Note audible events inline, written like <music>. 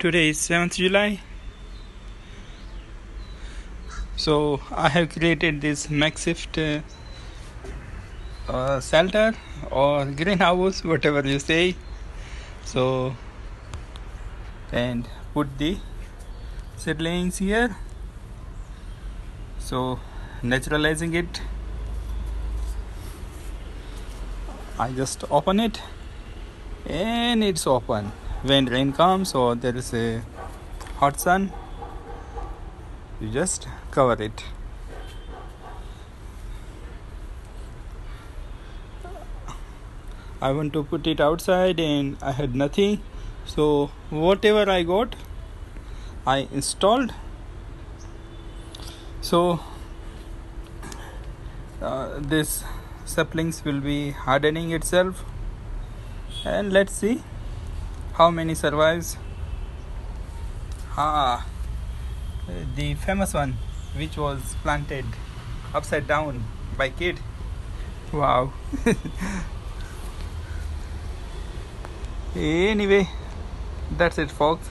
today is 7th July. So I have created this makeshift uh, uh, shelter or greenhouse whatever you say. So and put the seedlings here. So naturalizing it. I just open it and it's open when rain comes or there is a hot sun you just cover it. I want to put it outside and I had nothing. So whatever I got I installed. So uh, this saplings will be hardening itself. And let's see how many survives? Ah the famous one which was planted upside down by kid. Wow. <laughs> Anyway that's it folks